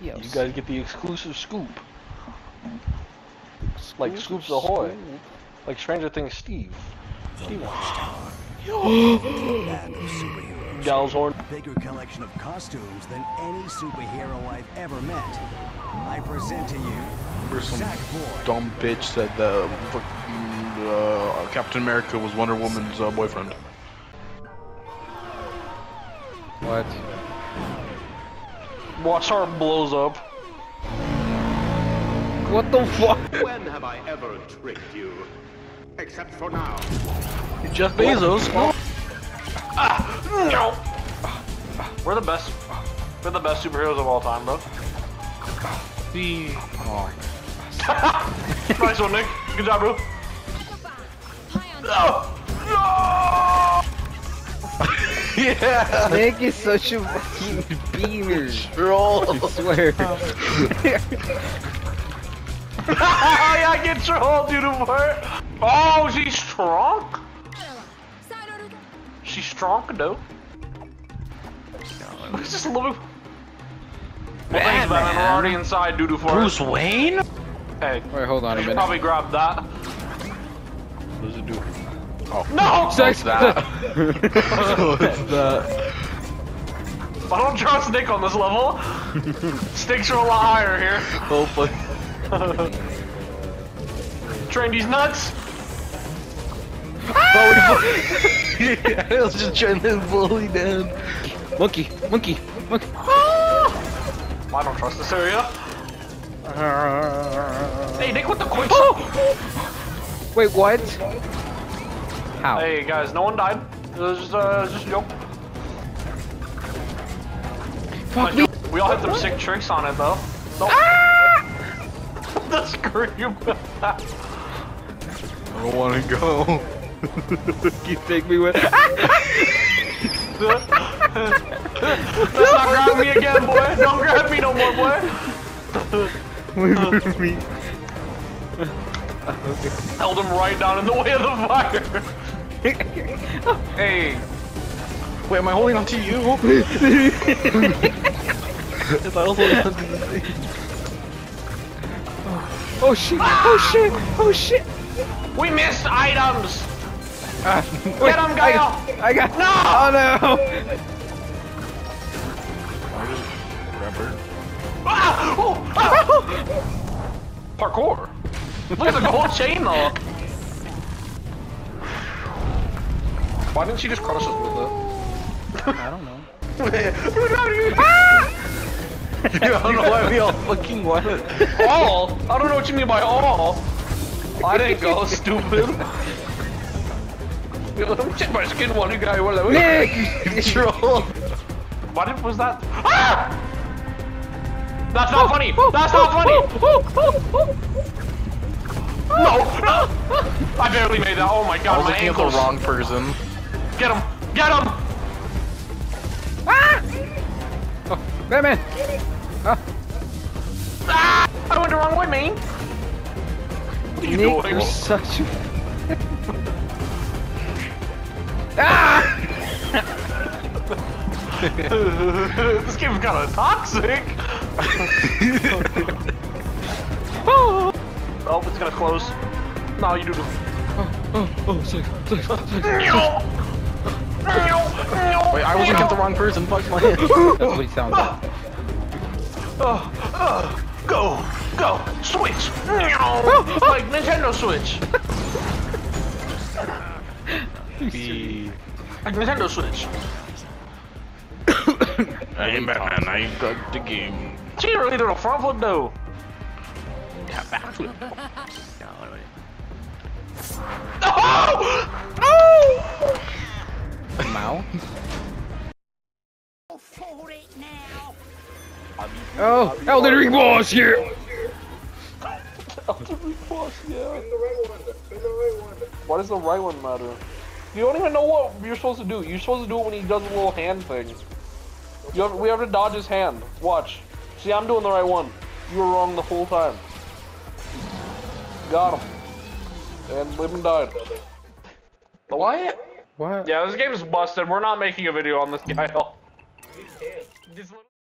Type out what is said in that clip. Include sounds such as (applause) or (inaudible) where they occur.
Yo, You guys get the exclusive scoop. Like Scoops Ahoy. Like Stranger Things Steve. Steve. Land of (gasps) superheroes. Gal's horn. Bigger collection of costumes than any superhero I've ever met. I present to you There's some Sackboy. dumb bitch said that fucking, uh, Captain America was Wonder Woman's uh, boyfriend. What? Watch our blows up. What the fuck? When have I ever tricked you? Except for now. Jeff Bezos. Oh. Ah, no. We're the best. We're the best superheroes of all time, bro. The oh, (laughs) nice one, Nick. Good job, bro. Yeah. Nick is such a fucking beaner. Troll. I swear. (laughs) yeah, I get trolled, dude. What? Oh, she's strong. She's strong, though. What's this little? Well, thanks, Batman. We're already inside doo doo for Bruce. Wayne? Hey, Wait, hold on you a should minute. probably grab that. What does it do? Oh. No! Sex- (laughs) that. It's the- I don't trust Nick on this level. (laughs) Stakes are a lot higher here. Hopefully. (laughs) Train these nuts. Ah! I was just trying to bully down. monkey, monkey, monkey. Ah! I don't trust this area. Ah. Hey, Nick, what the quick? Oh! Wait, what? How? Hey guys, no one died. It was just, uh, just a joke. Fuck me. We all had some sick tricks on it though. Nope. the scream. I don't want to go. (laughs) You take me with. (laughs) Let's not grab me again, boy. Don't grab me no more, boy. (laughs) with me. (laughs) Held him right down in the way of the fire. hey, Wait, am I holding on to you? (laughs) if I was holding on to thing. Oh shit! Oh shit! Oh shit! we missed items. Ah, Get wait, him, I I got. No! Oh no! Remember? Ah! Oh, ah! (laughs) Parkour. Look at the gold chain though. Why didn't she just crush us with it? I don't know. (laughs) (laughs) I don't know why we all fucking want it. all? I don't know what you mean by all. I didn't go, stupid. (laughs) Check my skin one guy. Well, Nick! Troll. Why did, was that? Ah! That's not funny. That's not funny. No, no. I barely made that. Oh my god, I was my looking at the wrong person. Get him. Get him. Ah! Oh, Batman! Ah, Ah! I went the wrong way, man. What are you Nick, doing? you're such a. (laughs) ah! (laughs) this game's kind of toxic. (laughs) Oh, Oh, it's gonna close. No, you do this. oh, oh, oh, sick, sick, sick. Wait, I was looking at the wrong person. Fuck my head. (laughs) That's what he sounds like. Uh, uh, go, go, switch. (laughs) like Nintendo Switch. The- Like Nintendo Switch. I am Batman. I got the game. She really did a front flip though. Yeah, backflip. (laughs) Oh! Oh! Mao? Oh, Elden Ring boss here! Why does the right one matter? You don't even know what you're supposed to do. You're supposed to do it when he does a little hand thing. You have, we have to dodge his hand. Watch. See, I'm doing the right one. You were wrong the whole time. Got him. And Living died. What? What? Yeah, this game is busted. We're not making a video on this guy. This one-